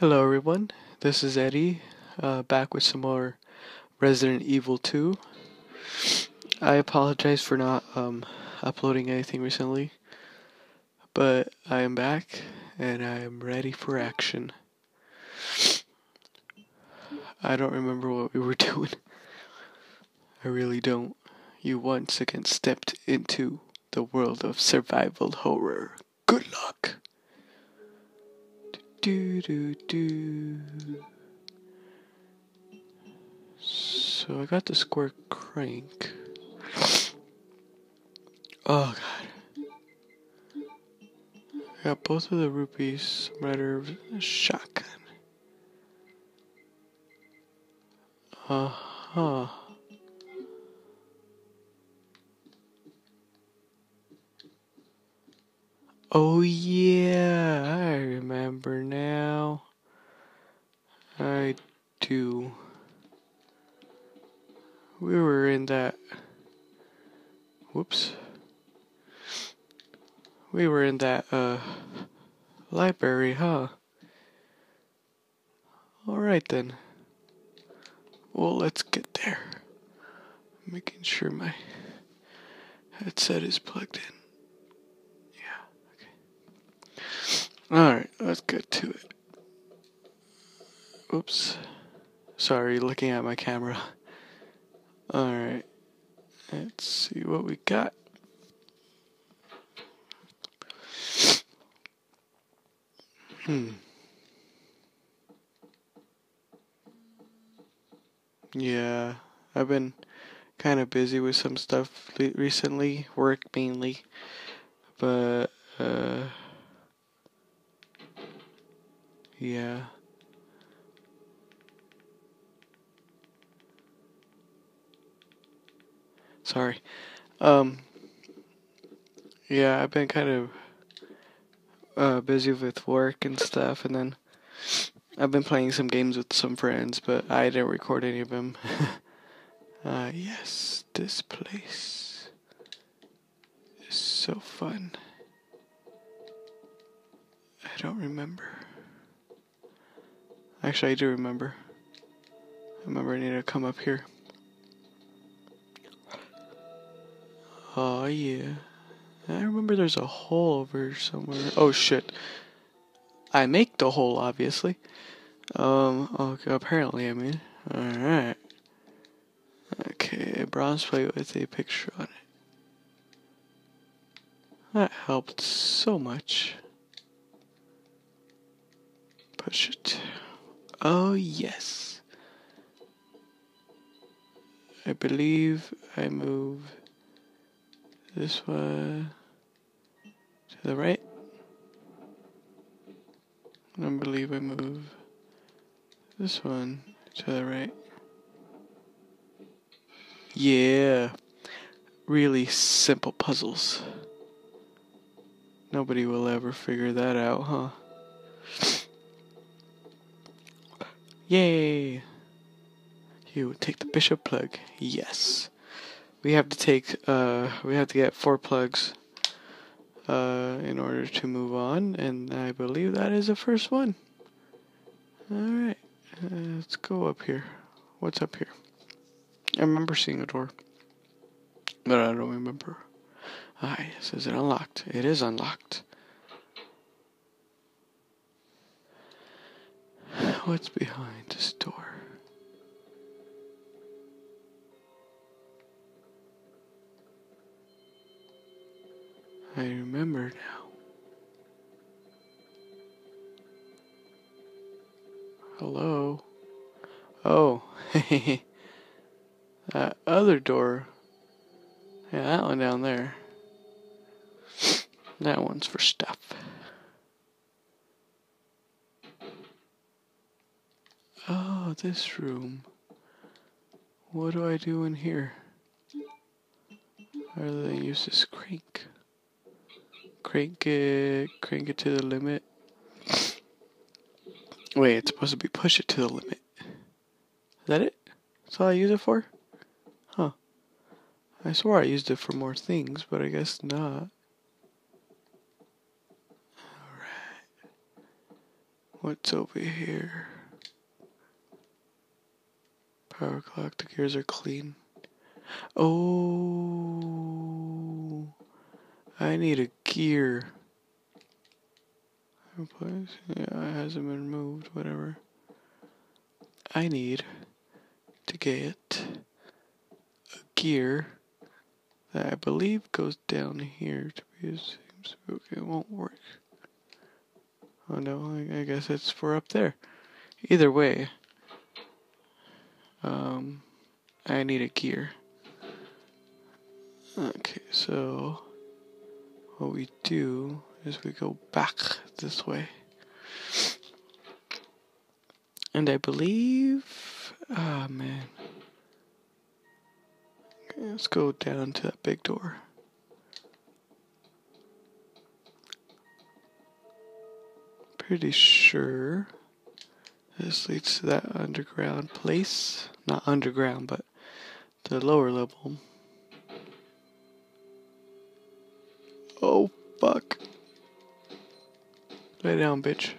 Hello everyone, this is Eddie, uh, back with some more Resident Evil 2. I apologize for not um, uploading anything recently, but I am back and I am ready for action. I don't remember what we were doing. I really don't. You once again stepped into the world of survival horror. Good luck! Do do do. So I got the square crank. Oh god. I got both of the rupees, red shotgun. Uh huh. Oh yeah, I remember now. I do. We were in that. Whoops. We were in that, uh, library, huh? Alright then. Well, let's get there. Making sure my headset is plugged in. Let's get to it. Oops. Sorry, looking at my camera. Alright. Let's see what we got. Hmm. Yeah, I've been kind of busy with some stuff recently, work mainly. But, uh, yeah. Sorry. Um, yeah, I've been kind of uh, busy with work and stuff, and then I've been playing some games with some friends, but I didn't record any of them. uh, yes, this place is so fun. I don't remember. Actually, I do remember. I remember I need to come up here. Oh, yeah. I remember there's a hole over somewhere. Oh, shit. I make the hole, obviously. Um, okay, apparently, I mean. Alright. Okay, bronze plate with a picture on it. That helped so much. Push it. Oh, yes. I believe I move this one to the right. I believe I move this one to the right. Yeah. Really simple puzzles. Nobody will ever figure that out, huh? Yay! You take the bishop plug. Yes. We have to take, uh, we have to get four plugs, uh, in order to move on, and I believe that is the first one. Alright, uh, let's go up here. What's up here? I remember seeing a door, but I don't remember. Ah, yes, is it unlocked? It is unlocked. What's behind this door? I remember now. Hello? Oh, that other door. Yeah, that one down there. That one's for stuff. Oh, this room. What do I do in here? Other than use this crank. Crank it, crank it to the limit. Wait, it's supposed to be push it to the limit. Is that it? That's all I use it for? Huh. I swore I used it for more things, but I guess not. Alright. What's over here? Power clock, the gears are clean. Oh, I need a gear. Replace? Yeah, it hasn't been moved, whatever. I need to get a gear that I believe goes down here to be seems okay, it won't work. Oh no, I, I guess it's for up there. Either way, um, I need a gear. Okay, so what we do is we go back this way. And I believe, ah oh man. Okay, let's go down to that big door. Pretty sure this leads to that underground place. Not underground, but the lower level. Oh, fuck. Lay down, bitch.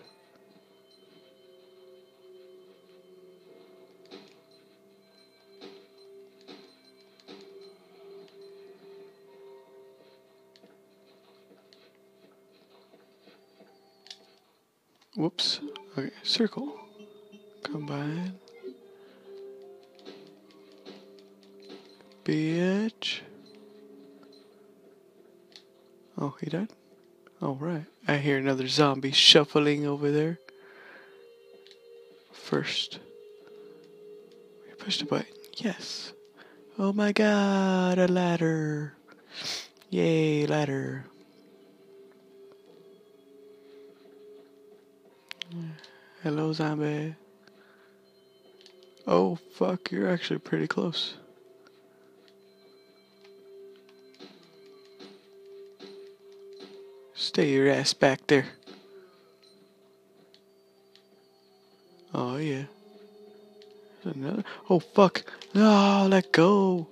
Whoops. Okay, circle. Combine. Bitch. Oh, he died? All right. I hear another zombie shuffling over there. First. We push the button. Yes. Oh my god, a ladder. Yay, ladder. Hello, zombie. Oh, fuck, you're actually pretty close. Stay your ass back there. Oh, yeah. Another. Oh, fuck. No, let go.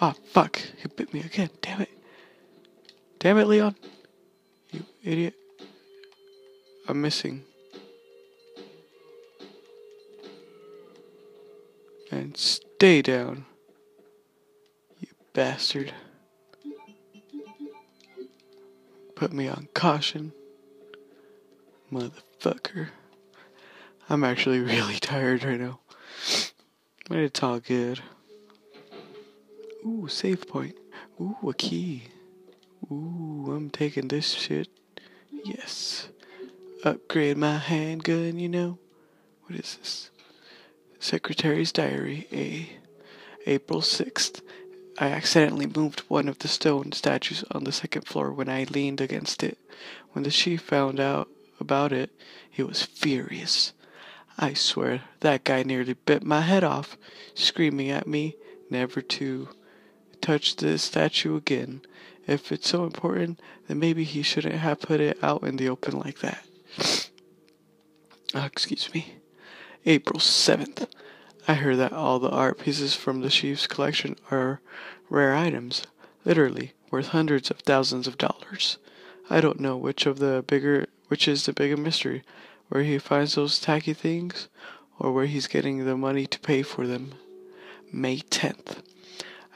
Oh, fuck. He bit me again. Damn it. Damn it, Leon. You idiot. I'm missing. And stay down. You bastard. Put me on caution. Motherfucker. I'm actually really tired right now. But it's all good. Ooh, save point. Ooh, a key. Ooh, I'm taking this shit. Yes. Upgrade my handgun, you know? What is this? Secretary's Diary, A. April 6th. I accidentally moved one of the stone statues on the second floor when I leaned against it. When the chief found out about it, he was furious. I swear that guy nearly bit my head off, screaming at me never to touch the statue again. If it's so important, then maybe he shouldn't have put it out in the open like that. Uh, excuse me. April 7th. I heard that all the art pieces from the chief's collection are rare items, literally worth hundreds of thousands of dollars. I don't know which of the bigger which is the bigger mystery, where he finds those tacky things or where he's getting the money to pay for them. May 10th.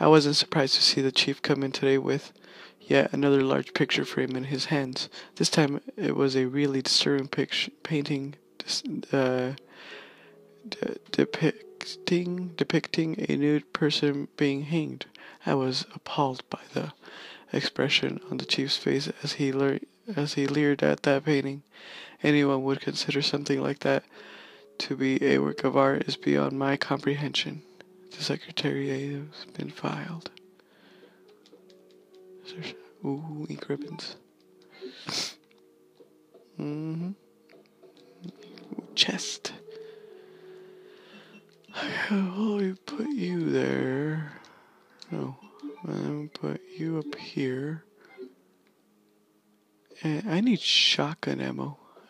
I wasn't surprised to see the chief come in today with yet another large picture frame in his hands. This time it was a really disturbing picture painting uh, de- depicting depicting a nude person being hanged. I was appalled by the expression on the chief's face as he as he leered at that painting. Anyone would consider something like that to be a work of art is beyond my comprehension. The secretariat has been filed. Ooh, ink ribbons. Mm-hmm. Chest.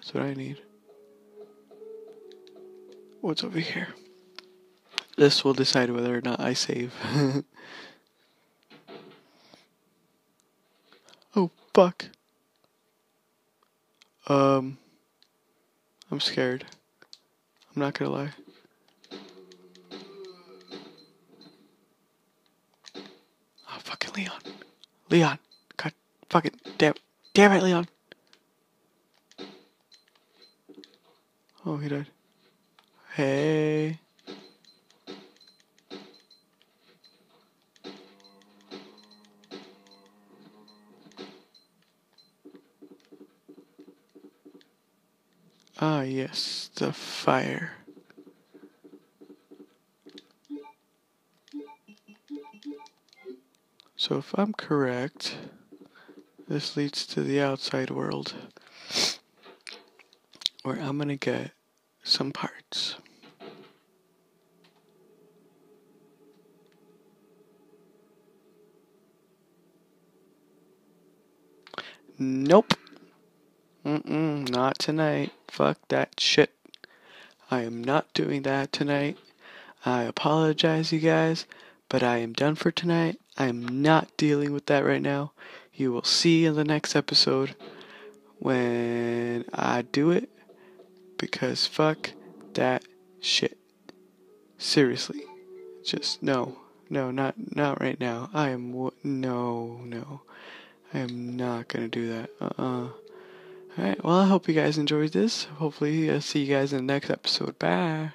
That's what I need. What's over here? This will decide whether or not I save. oh, fuck. Um, I'm scared. I'm not gonna lie. Oh, fucking Leon. Leon. God, fucking, damn, damn it, Leon. Oh, he died. Hey. Ah, yes, the fire. So if I'm correct, this leads to the outside world where I'm gonna get some parts. Nope. Mm-mm, not tonight. Fuck that shit. I am not doing that tonight. I apologize, you guys, but I am done for tonight. I am not dealing with that right now. You will see in the next episode when I do it because fuck that shit. Seriously. Just no. No, not not right now. I am no, no. I am not going to do that. Uh-uh. Alright, well, I hope you guys enjoyed this. Hopefully, I'll see you guys in the next episode. Bye.